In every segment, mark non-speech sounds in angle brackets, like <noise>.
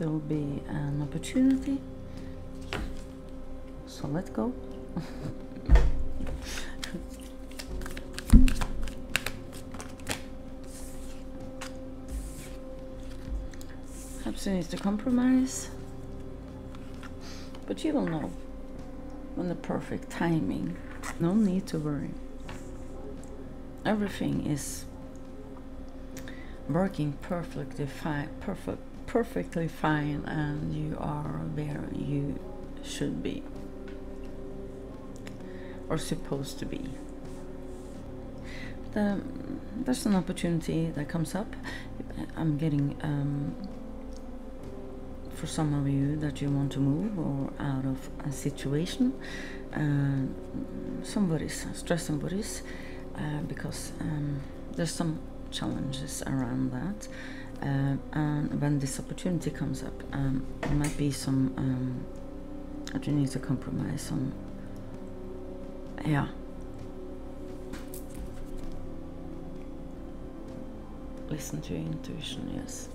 there will be an opportunity. So let's go. Perhaps you need to compromise. But you will know when the perfect timing. No need to worry. Everything is working perfectly fine, perfect, perfectly fine, and you are where you should be or supposed to be. The, there's an opportunity that comes up. I'm getting um, for some of you that you want to move or out of a situation. Uh, some worries, stress worries, uh, because um, there's some challenges around that. Uh, and when this opportunity comes up, um, there might be some um, that you need to compromise on. Yeah. Listen to your intuition, yes.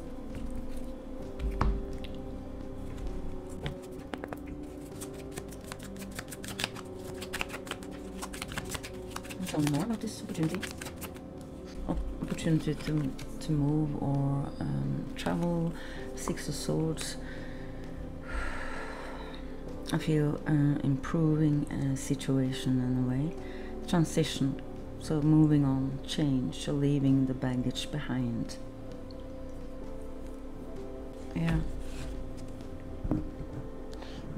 More this opportunity. Opportunity to to move or um, travel. Six of Swords. I feel uh, improving a situation in a way. Transition. So moving on, change, or leaving the baggage behind. Yeah.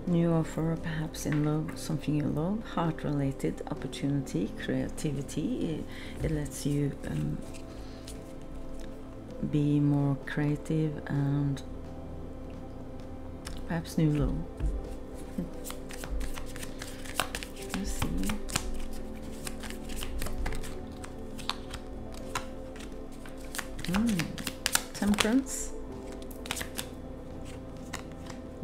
New offer, perhaps in love, something you love, heart related, opportunity, creativity. It, it lets you um, be more creative and perhaps new love. Let's see. Mm. Temperance.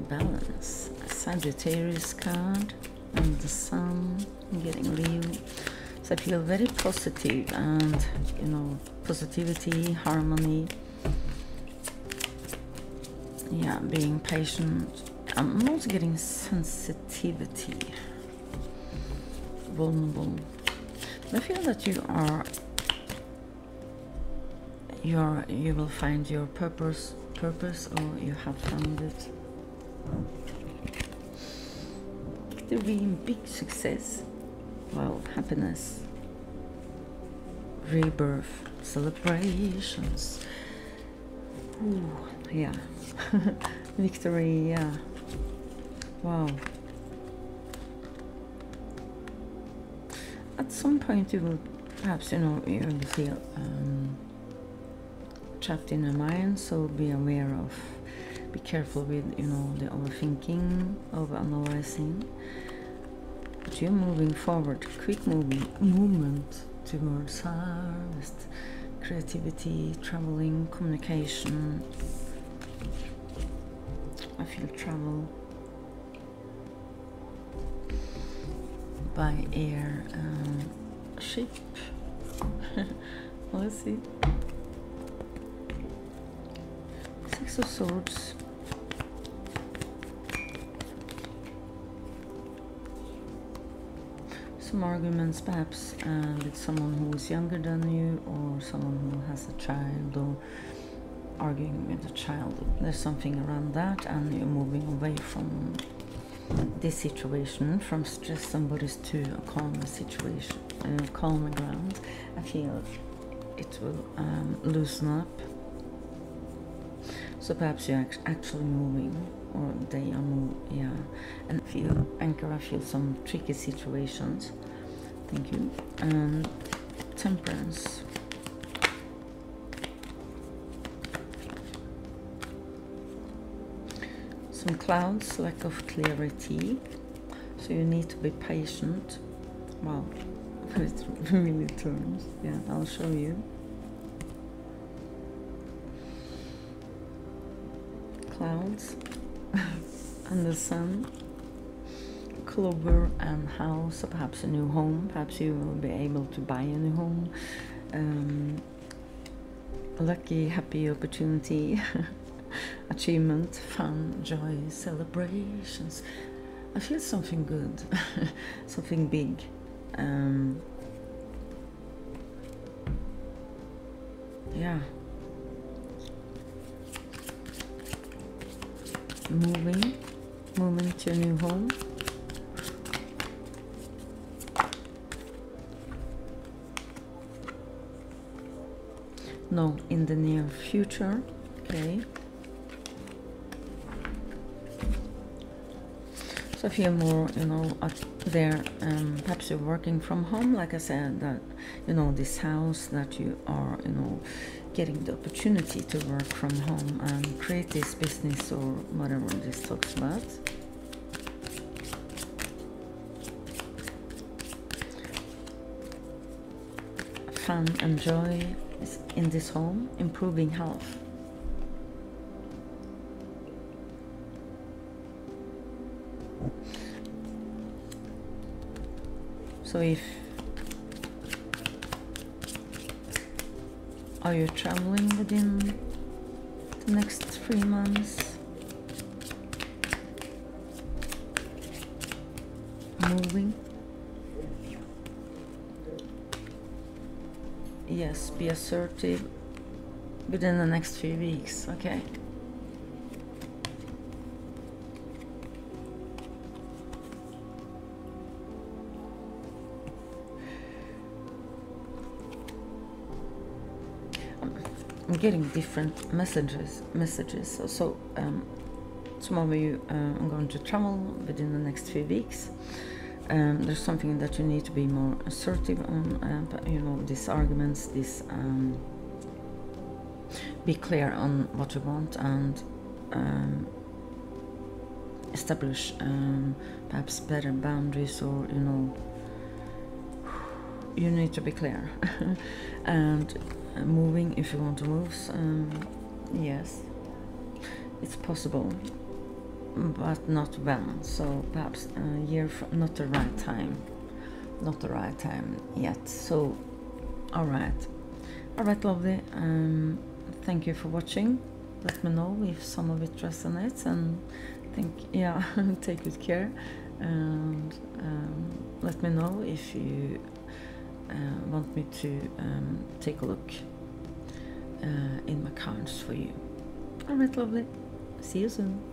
Balance. Sagittarius card. And the sun. I'm getting Leo. So I feel very positive and, you know, positivity, harmony. Yeah, being patient. I'm also getting sensitivity. Vulnerable. I feel that you are you are you will find your purpose purpose or you have found it. There will be big success. Well, happiness. Rebirth. Celebrations. Ooh, yeah. <laughs> Victory, yeah. Wow. At some point you will perhaps you know you will feel um, trapped in a mind, so be aware of be careful with you know the overthinking, over analyzing. But you're moving forward, quick moving movement towards harvest, creativity, traveling, communication. I feel travel by air, um, ship. <laughs> Let's see. Six of Swords. Some arguments, perhaps, uh, with someone who is younger than you, or someone who has a child, or arguing with a child. There's something around that, and you're moving away from this situation, from stress somebody's to a calmer situation, a calmer ground. I feel it will um, loosen up. So perhaps you're actually moving, or they are moving, yeah. And feel anchor. I feel some tricky situations. Thank you. And temperance. some clouds, lack of clarity. So you need to be patient. Wow, it really turns. Yeah, I'll show you. Clouds <laughs> and the sun. Clover and house, so perhaps a new home. Perhaps you will be able to buy a new home. Um, lucky, happy opportunity. <laughs> achievement, fun, joy, celebrations. I feel something good, <laughs> something big. Um, yeah. Moving, moving to a new home. No, in the near future. Okay. So if you're more, you know, up there, um, perhaps you're working from home, like I said, that, you know, this house that you are, you know, getting the opportunity to work from home and create this business or whatever this talks about. Fun and joy in this home, improving health. So if are you traveling within the next three months? Moving? Yes, be assertive within the next few weeks, okay? I'm getting different messages. Messages. So, so um, of you, uh, I'm going to travel within the next few weeks. Um, there's something that you need to be more assertive on. Uh, you know, these arguments. This um, be clear on what you want and um, establish um, perhaps better boundaries, or you know, you need to be clear <laughs> and moving if you want to move um, yes it's possible but not when. So perhaps a year from, not the right time. Not the right time yet. So all right all right lovely. Um, thank you for watching. Let me know if some of it resonates and think yeah <laughs> take good care. And um, let me know if you uh, want me to um, take a look uh, in my cards for you. Alright, lovely. See you soon.